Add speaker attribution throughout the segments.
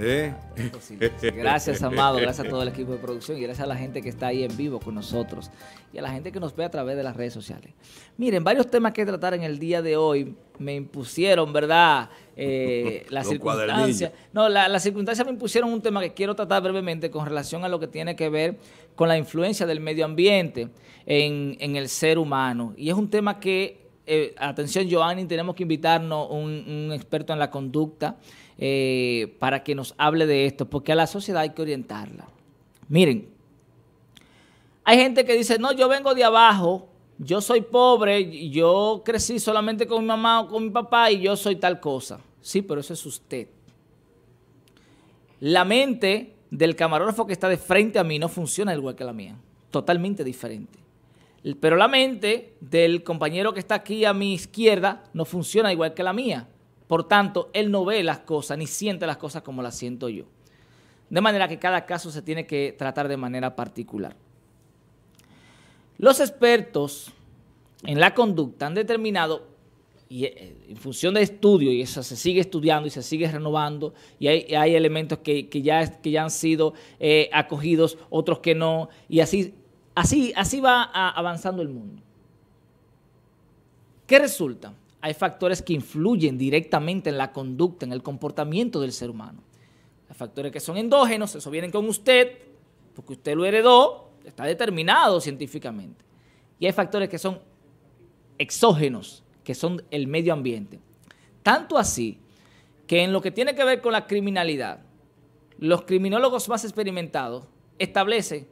Speaker 1: ¿Eh?
Speaker 2: Gracias, Amado, gracias a todo el equipo de producción y gracias a la gente que está ahí en vivo con nosotros y a la gente que nos ve a través de las redes sociales. Miren, varios temas que tratar en el día de hoy me impusieron, ¿verdad? Eh, las circunstancias. No, las circunstancias me impusieron un tema que quiero tratar brevemente con relación a lo que tiene que ver con la influencia del medio ambiente en, el ser humano. Y es un tema que, eh, atención, Joanny, tenemos que invitarnos un, un experto en la conducta eh, para que nos hable de esto, porque a la sociedad hay que orientarla. Miren, hay gente que dice, no, yo vengo de abajo, yo soy pobre, yo crecí solamente con mi mamá o con mi papá y yo soy tal cosa. Sí, pero eso es usted. La mente del camarógrafo que está de frente a mí no funciona igual que la mía, totalmente diferente. Pero la mente del compañero que está aquí a mi izquierda no funciona igual que la mía. Por tanto, él no ve las cosas ni siente las cosas como las siento yo. De manera que cada caso se tiene que tratar de manera particular. Los expertos en la conducta han determinado, y eh, en función de estudio, y eso se sigue estudiando y se sigue renovando, y hay, elementos que, ya, que ya han sido eh, acogidos, otros que no, y así, así, así va avanzando el mundo. ¿Qué resulta? hay factores que influyen directamente en la conducta, en el comportamiento del ser humano. Hay factores que son endógenos, eso vienen con usted, porque usted lo heredó, está determinado científicamente. Y hay factores que son exógenos, que son el medio ambiente. Tanto así que en lo que tiene que ver con la criminalidad, los criminólogos más experimentados establecen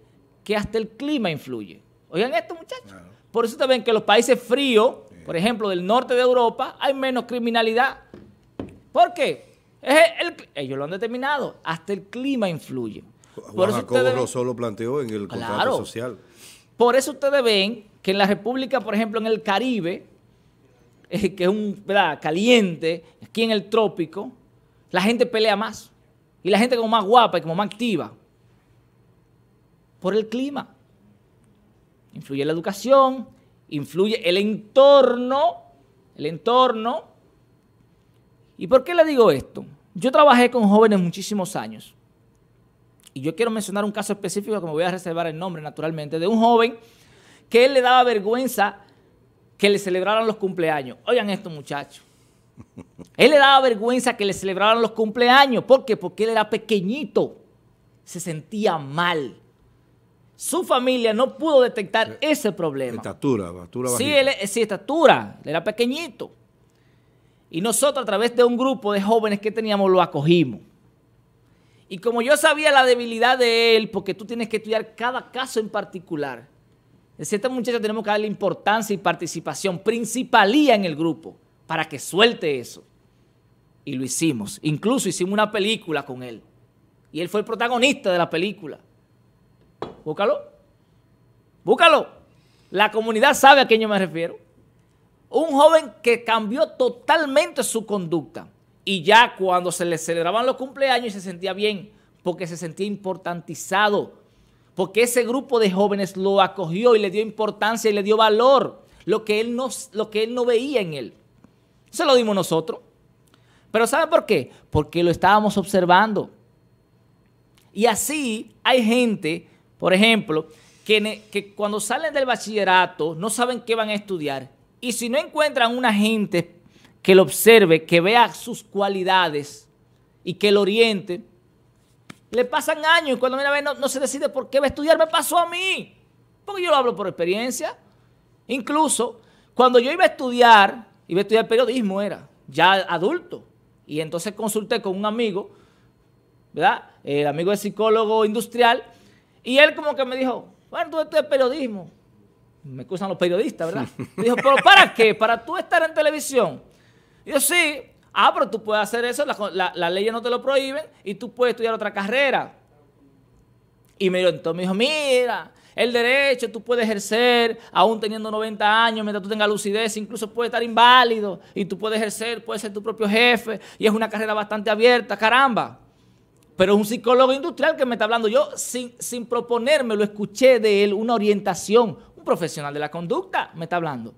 Speaker 2: que hasta el clima influye. Oigan esto, muchachos. Por eso ustedes ven que los países fríos por ejemplo, del norte de Europa, hay menos criminalidad. ¿Por qué? ellos lo han determinado. Hasta el clima influye.
Speaker 1: Juan Jacobo Rousseau lo planteó en el contrato social.
Speaker 2: Por eso ustedes ven que en la República, por ejemplo, en el Caribe, eh, que es un ¿verdad? caliente, aquí en el trópico, la gente pelea más. Y la gente como más guapa y como más activa. Por el clima. Influye la educación, influye el entorno, el entorno. ¿Y por qué le digo esto? Yo trabajé con jóvenes muchísimos años. Y yo quiero mencionar un caso específico que me voy a reservar el nombre naturalmente, de un joven que él le daba vergüenza que le celebraran los cumpleaños. Oigan esto muchachos. Él le daba vergüenza que le celebraran los cumpleaños. ¿Por qué? Porque él era pequeñito. Se sentía mal su familia no pudo detectar eh, ese problema.
Speaker 1: Estatura, estatura
Speaker 2: Sí, él, sí, estatura, él era pequeñito. Y nosotros a través de un grupo de jóvenes que teníamos lo acogimos. Y como yo sabía la debilidad de él, porque tú tienes que estudiar cada caso en particular, decía, este muchacho tenemos que darle importancia y participación, principalía en el grupo, para que suelte eso. Y lo hicimos. Incluso hicimos una película con él. Y él fue el protagonista de la película. Búscalo. Búscalo. La comunidad sabe a quién yo me refiero. Un joven que cambió totalmente su conducta. Y ya cuando se le celebraban los cumpleaños se sentía bien, porque se sentía importantizado. Porque ese grupo de jóvenes lo acogió y le dio importancia y le dio valor. Lo que él no, lo que él no veía en él. Se lo dimos nosotros. Pero ¿sabe por qué? Porque lo estábamos observando. Y así hay gente por ejemplo, que, cuando salen del bachillerato no saben qué van a estudiar y si no encuentran una gente que lo observe, que vea sus cualidades y que lo oriente, le pasan años y cuando viene a ver no, no se decide por qué va a estudiar, me pasó a mí. Porque yo lo hablo por experiencia. Incluso cuando yo iba a estudiar, iba a estudiar periodismo, era ya adulto. Y entonces consulté con un amigo, ¿verdad? El amigo de psicólogo industrial, y él como que me dijo, bueno, tú estudias periodismo. Me acusan los periodistas, ¿verdad? Me dijo, ¿pero para qué? ¿Para tú estar en televisión? Y yo, sí. Ah, pero tú puedes hacer eso, las leyes no te lo prohíben y tú puedes estudiar otra carrera. Y me dijo, entonces me dijo, mira, el derecho tú puedes ejercer aún teniendo 90 años mientras tú tengas lucidez, incluso puedes estar inválido y tú puedes ejercer, puedes ser tu propio jefe y es una carrera bastante abierta, caramba. Pero es un psicólogo industrial que me está hablando. Yo, sin, sin proponerme, lo escuché de él, una orientación, un profesional de la conducta me está hablando.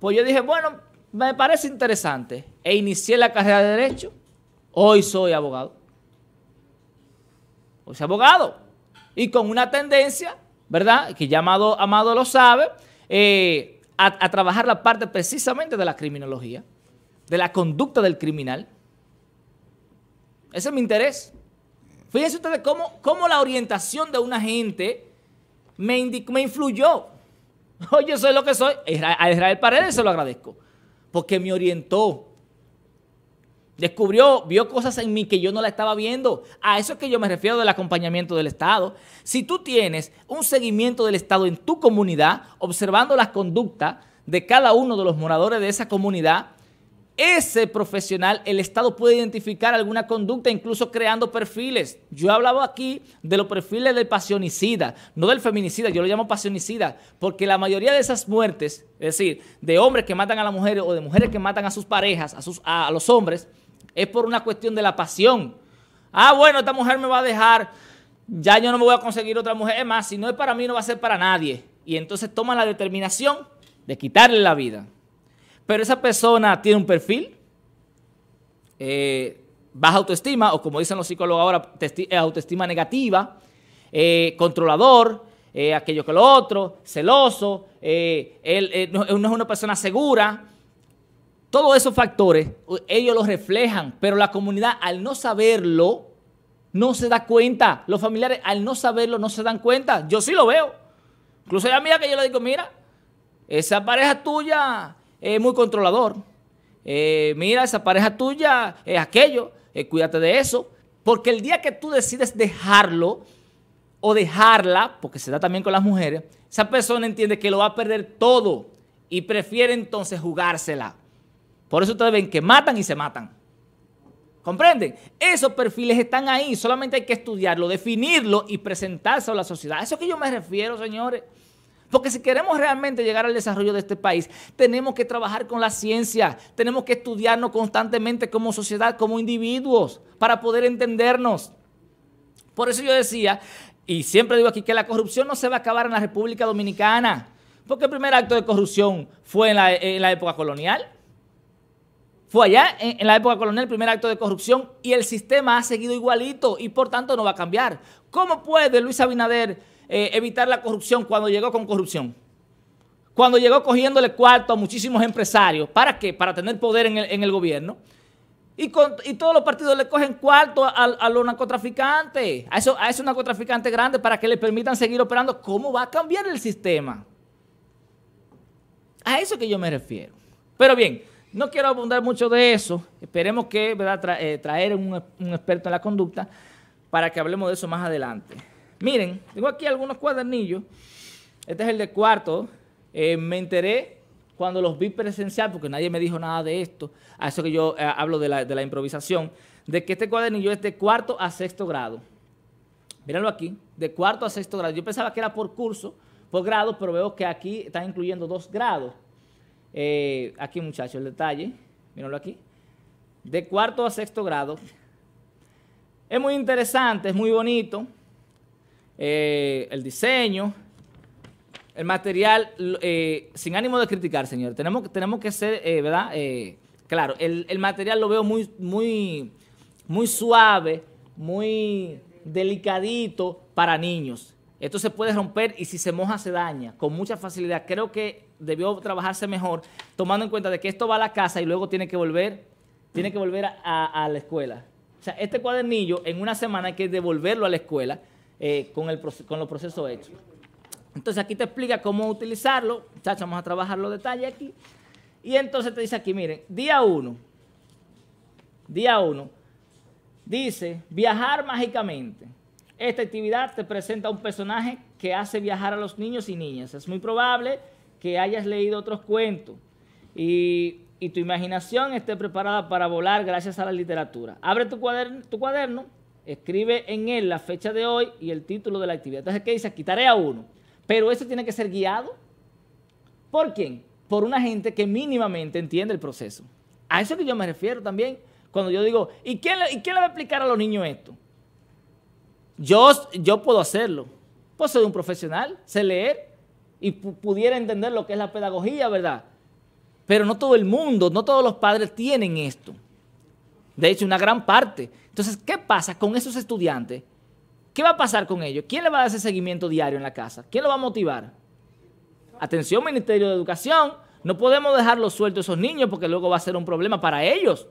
Speaker 2: Pues yo dije, bueno, me parece interesante. E inicié la carrera de Derecho. Hoy soy abogado. o sea, abogado, y con una tendencia, ¿verdad? Que ya Amado, Amado lo sabe, eh, a, trabajar la parte precisamente de la criminología, de la conducta del criminal. Ese es mi interés. Fíjense ustedes cómo, cómo la orientación de una gente me, me influyó. Oye, yo soy lo que soy. A Israel Paredes se lo agradezco. Porque me orientó. Descubrió, vio cosas en mí que yo no la estaba viendo. A eso es que yo me refiero del acompañamiento del Estado. Si tú tienes un seguimiento del Estado en tu comunidad, observando las conductas de cada uno de los moradores de esa comunidad, ese profesional, el Estado puede identificar alguna conducta, incluso creando perfiles. Yo he hablado aquí de los perfiles del pasionicida, no del feminicida, yo lo llamo pasionicida, porque la mayoría de esas muertes, es decir, de hombres que matan a las mujeres o de mujeres que matan a sus parejas, a, sus, a los hombres, es por una cuestión de la pasión. Ah, bueno, esta mujer me va a dejar, ya yo no me voy a conseguir otra mujer. Es más, si no es para mí, no va a ser para nadie. Y entonces toman la determinación de quitarle la vida. Pero esa persona tiene un perfil, eh, baja autoestima, o como dicen los psicólogos ahora, eh, autoestima negativa, eh, controlador, aquello que lo otro, celoso, él no, es una persona segura, todos esos factores, ellos los reflejan, pero la comunidad al no saberlo, no se da cuenta. Los familiares al no saberlo no se dan cuenta. Yo sí lo veo. Incluso a mía que yo le digo, mira, esa pareja tuya es muy controlador. Eh, mira, esa pareja tuya es aquello. Eh, cuídate de eso. Porque el día que tú decides dejarlo o dejarla, porque se da también con las mujeres, esa persona entiende que lo va a perder todo y prefiere entonces jugársela. Por eso ustedes ven que matan y se matan. ¿Comprenden? Esos perfiles están ahí, solamente hay que estudiarlo, definirlo y presentarse a la sociedad. Eso es que yo me refiero, señores. Porque si queremos realmente llegar al desarrollo de este país, tenemos que trabajar con la ciencia, tenemos que estudiarnos constantemente como sociedad, como individuos, para poder entendernos. Por eso yo decía, y siempre digo aquí, que la corrupción no se va a acabar en la República Dominicana, porque el primer acto de corrupción fue en la, en época colonial. Fue allá en, la época colonial el primer acto de corrupción y el sistema ha seguido igualito y por tanto no va a cambiar. ¿Cómo puede Luis Abinader eh, evitar la corrupción cuando llegó con corrupción? Cuando llegó cogiéndole cuarto a muchísimos empresarios. ¿Para qué? Para tener poder en el, gobierno. Y, todos los partidos le cogen cuarto a, los narcotraficantes, a, eso, a esos narcotraficantes grandes para que le permitan seguir operando. ¿Cómo va a cambiar el sistema? A eso que yo me refiero. Pero bien, no quiero abundar mucho de eso. Esperemos que eh, traer un, experto en la conducta para que hablemos de eso más adelante. Miren, tengo aquí algunos cuadernillos. Este es el de cuarto. Eh, me enteré cuando los vi presencial, porque nadie me dijo nada de esto, a eso que yo eh, hablo de la, de la, improvisación, de que este cuadernillo es de cuarto a sexto grado. Mírenlo aquí, de cuarto a sexto grado. Yo pensaba que era por curso, por grado, pero veo que aquí están incluyendo dos grados. Eh, aquí muchachos, el detalle, mírenlo aquí, de cuarto a sexto grado. Es muy interesante, es muy bonito, eh, el diseño, el material, eh, sin ánimo de criticar, señor, tenemos, tenemos que ser, ¿verdad? claro, el, el, material lo veo muy, muy, muy suave, muy delicadito para niños. Esto se puede romper y si se moja se daña con mucha facilidad. Creo que debió trabajarse mejor tomando en cuenta de que esto va a la casa y luego tiene que volver, tiene que volver a, la escuela. O sea, este cuadernillo en una semana hay que devolverlo a la escuela eh, con, el, con los procesos hechos. Entonces aquí te explica cómo utilizarlo. Muchachos, vamos a trabajar los detalles aquí. Y entonces te dice aquí, miren, día 1, día 1, dice viajar mágicamente. Esta actividad te presenta un personaje que hace viajar a los niños y niñas. Es muy probable que hayas leído otros cuentos y, tu imaginación esté preparada para volar gracias a la literatura. Abre tu cuaderno, tu cuaderno, escribe en él la fecha de hoy y el título de la actividad. Entonces, ¿qué dice? Quitaré a uno. Pero eso tiene que ser guiado. ¿Por quién? Por una gente que mínimamente entiende el proceso. A eso que yo me refiero también cuando yo digo, ¿y quién le, ¿y quién le va a explicar a los niños esto? Yo, yo puedo hacerlo. Pues soy un profesional, sé leer y pudiera entender lo que es la pedagogía, ¿verdad? Pero no todo el mundo, no todos los padres tienen esto. De hecho, una gran parte. Entonces, ¿qué pasa con esos estudiantes ¿qué va a pasar con ellos? ¿Quién le va a dar ese seguimiento diario en la casa? ¿Quién lo va a motivar? Atención, Ministerio de Educación, no podemos dejarlos sueltos esos niños porque luego va a ser un problema para ellos.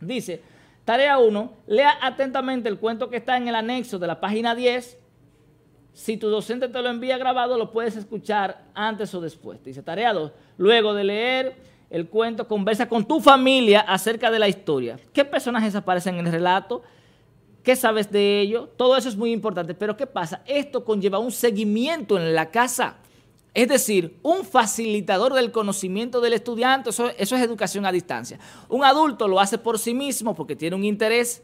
Speaker 2: Dice, tarea 1, lea atentamente el cuento que está en el anexo de la página 10. Si tu docente te lo envía grabado, lo puedes escuchar antes o después. Dice, tarea 2, luego de leer el cuento, conversa con tu familia acerca de la historia. ¿Qué personajes aparecen en el relato? ¿Qué sabes de ello? Todo eso es muy importante. Pero ¿qué pasa? Esto conlleva un seguimiento en la casa. Es decir, un facilitador del conocimiento del estudiante, eso, es educación a distancia. Un adulto lo hace por sí mismo porque tiene un interés,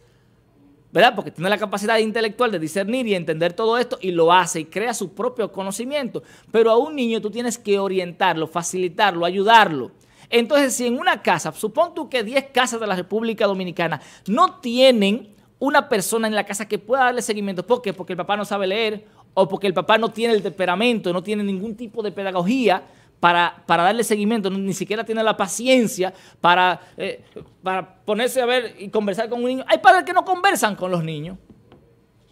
Speaker 2: ¿verdad? Porque tiene la capacidad intelectual de discernir y entender todo esto y lo hace y crea su propio conocimiento. Pero a un niño tú tienes que orientarlo, facilitarlo, ayudarlo. Entonces, si en una casa, supón tú que 10 casas de la República Dominicana no tienen una persona en la casa que pueda darle seguimiento, ¿por qué? Porque el papá no sabe leer o porque el papá no tiene el temperamento, no tiene ningún tipo de pedagogía para, darle seguimiento, ni siquiera tiene la paciencia para, eh, para ponerse a ver y conversar con un niño. Hay padres que no conversan con los niños,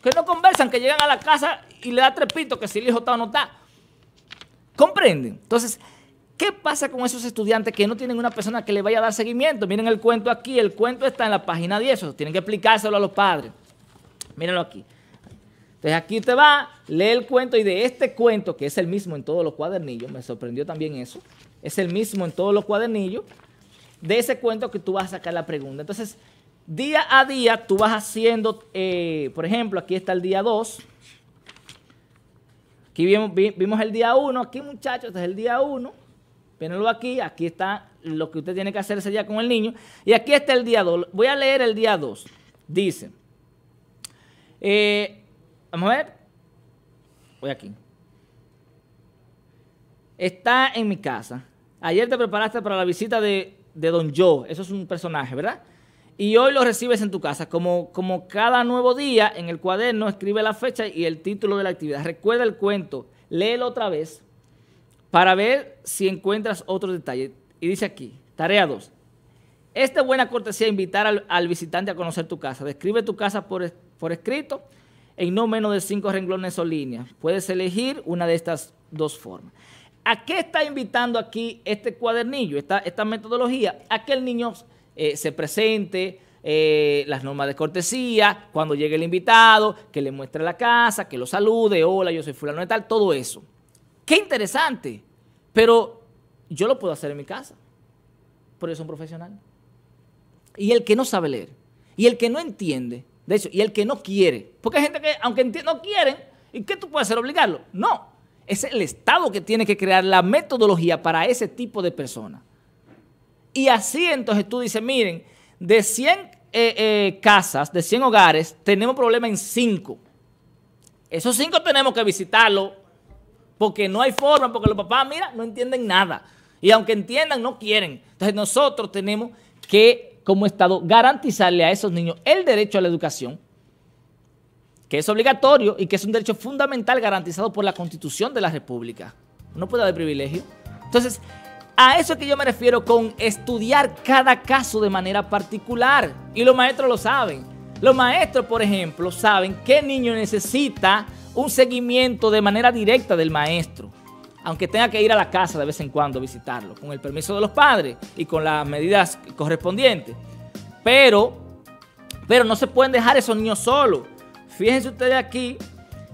Speaker 2: que no conversan, que llegan a la casa y le da trepito que si el hijo está o no está. ¿Comprenden? Entonces, ¿qué pasa con esos estudiantes que no tienen una persona que le vaya a dar seguimiento? Miren el cuento aquí, el cuento está en la página 10, tienen que explicárselo a los padres. Mírenlo aquí. Entonces aquí te va, lee el cuento y de este cuento, que es el mismo en todos los cuadernillos, me sorprendió también eso, es el mismo en todos los cuadernillos, de ese cuento que tú vas a sacar la pregunta. Entonces, día a día tú vas haciendo, eh, por ejemplo, aquí está el día 2, aquí vimos, vimos el día 1, aquí muchachos, este es el día 1, Véanlo aquí, aquí está lo que usted tiene que hacer ese día con el niño, y aquí está el día 2, voy a leer el día 2, dice, eh, Vamos a ver. Voy aquí. Está en mi casa. Ayer te preparaste para la visita de, Don Joe. Eso es un personaje, ¿verdad? Y hoy lo recibes en tu casa. Como, como cada nuevo día, en el cuaderno escribe la fecha y el título de la actividad. Recuerda el cuento. Léelo otra vez para ver si encuentras otro detalle. Y dice aquí, tarea 2. Esta buena cortesía invitar al, visitante a conocer tu casa. Describe tu casa por, escrito en no menos de cinco renglones o líneas. Puedes elegir una de estas dos formas. ¿A qué está invitando aquí este cuadernillo, esta, esta metodología? A que el niño eh, se presente, eh, las normas de cortesía, cuando llegue el invitado, que le muestre la casa, que lo salude, hola, yo soy fulano de tal, todo eso. Qué interesante, pero yo lo puedo hacer en mi casa, porque soy un profesional. Y el que no sabe leer, y el que no entiende, de hecho, y el que no quiere, porque hay gente que, aunque no quieren, ¿y qué tú puedes hacer? ¿Obligarlo? No. Es el Estado que tiene que crear la metodología para ese tipo de personas. Y así entonces tú dices, miren, de 100 eh, eh, casas, de 100 hogares, tenemos problema en 5. Esos 5 tenemos que visitarlo porque no hay forma, porque los papás, mira, no entienden nada. Y aunque entiendan, no quieren. Entonces nosotros tenemos que como Estado garantizarle a esos niños el derecho a la educación, que es obligatorio y que es un derecho fundamental garantizado por la Constitución de la República. No puede haber privilegio. Entonces, a eso es que yo me refiero con estudiar cada caso de manera particular. Y los maestros lo saben. Los maestros, por ejemplo, saben qué niño necesita un seguimiento de manera directa del maestro aunque tenga que ir a la casa de vez en cuando a visitarlo, con el permiso de los padres y con las medidas correspondientes. Pero, pero no se pueden dejar esos niños solos. Fíjense ustedes aquí,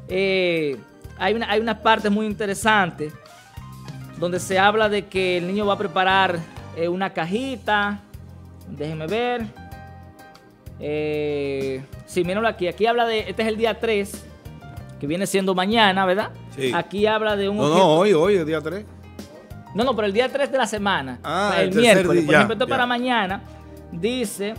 Speaker 2: eh, hay, una, hay unas partes muy interesantes donde se habla de que el niño va a preparar eh, una cajita. Déjenme ver. Eh, sí, mírenlo aquí. Aquí habla de, este es el día 3 que viene siendo mañana, ¿verdad? Sí. Aquí habla de un...
Speaker 1: No, no, hoy, hoy, el día 3.
Speaker 2: No, no, pero el día 3 de la semana. Ah, el, miércoles. Por ejemplo, esto para mañana dice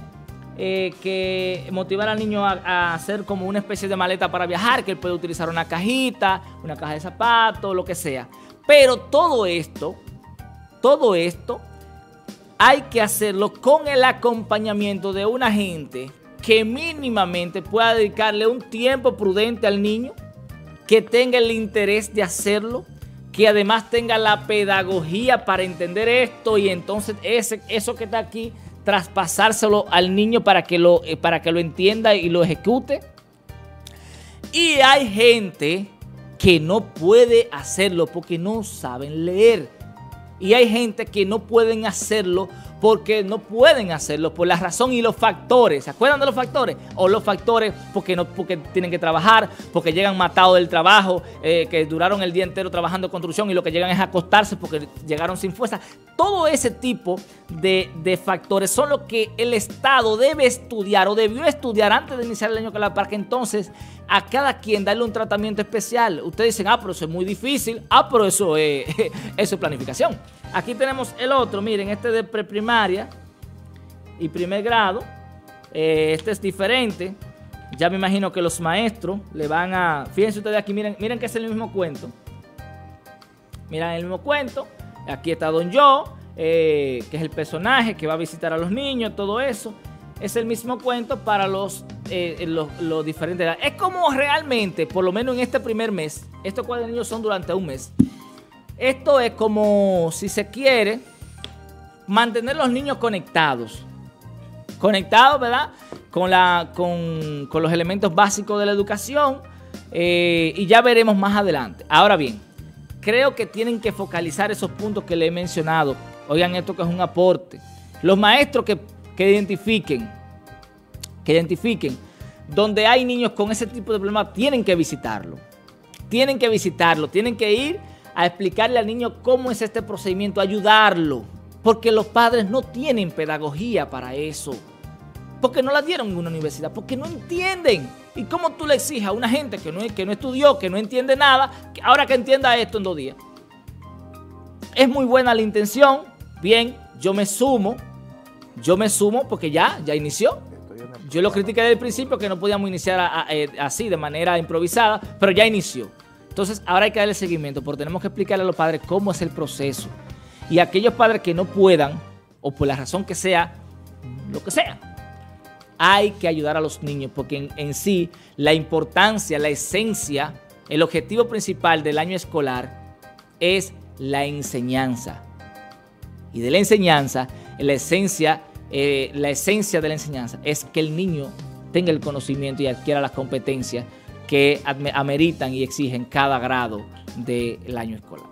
Speaker 2: eh, que motivar al niño a, hacer como una especie de maleta para viajar, que él puede utilizar una cajita, una caja de zapatos, lo que sea. Pero todo esto, todo esto, hay que hacerlo con el acompañamiento de una gente que mínimamente pueda dedicarle un tiempo prudente al niño que tenga el interés de hacerlo, que además tenga la pedagogía para entender esto y entonces ese, eso que está aquí, traspasárselo al niño para que lo, eh, para que lo entienda y lo ejecute. Y hay gente que no puede hacerlo porque no saben leer. Y hay gente que no pueden hacerlo porque no pueden hacerlo por la razón y los factores. ¿Se acuerdan de los factores? O los factores porque, no, porque tienen que trabajar, porque llegan matados del trabajo, eh, que duraron el día entero trabajando en construcción y lo que llegan es acostarse porque llegaron sin fuerza. Todo ese tipo de, factores son los que el Estado debe estudiar o debió estudiar antes de iniciar el año escolar para que entonces a cada quien darle un tratamiento especial. Ustedes dicen, ah, pero eso es muy difícil. Ah, pero eso es, eso es planificación. Aquí tenemos el otro, miren, este de preprimaria y primer grado. Eh, este es diferente. Ya me imagino que los maestros le van a... Fíjense ustedes aquí, miren, miren que es el mismo cuento. Miren el mismo cuento. Aquí está Don Yo, eh, que es el personaje que va a visitar a los niños, todo eso. Es el mismo cuento para los, eh, los, diferentes... Es como realmente, por lo menos en este primer mes, estos cuadernos son durante un mes. Esto es como, si se quiere, mantener los niños conectados. Conectados, ¿verdad? Con, la, con, los elementos básicos de la educación. Eh, y ya veremos más adelante. Ahora bien, creo que tienen que focalizar esos puntos que le he mencionado. Oigan, esto que es un aporte. Los maestros que, que identifiquen, que identifiquen donde hay niños con ese tipo de problemas, tienen que visitarlo. Tienen que visitarlo, tienen que ir a explicarle al niño cómo es este procedimiento, ayudarlo. Porque los padres no tienen pedagogía para eso. Porque no la dieron en una universidad, porque no entienden. ¿Y cómo tú le exiges a una gente que no, que no estudió, que no entiende nada, ahora que entienda esto en dos días? Es muy buena la intención. Bien, yo me sumo. Yo me sumo porque ya, ya inició. Yo lo critiqué desde el principio que no podíamos iniciar eh, así, de manera improvisada, pero ya inició. Entonces, ahora hay que darle seguimiento, porque tenemos que explicarle a los padres cómo es el proceso. Y aquellos padres que no puedan, o por la razón que sea, lo que sea, hay que ayudar a los niños, porque en, sí la importancia, la esencia, el objetivo principal del año escolar es la enseñanza. Y de la enseñanza, la esencia, eh, la esencia de la enseñanza es que el niño tenga el conocimiento y adquiera las competencias que ameritan y exigen cada grado del año escolar.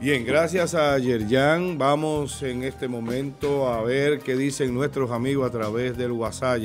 Speaker 1: Bien, gracias a Yerjan. Vamos en este momento a ver qué dicen nuestros amigos a través del WhatsApp.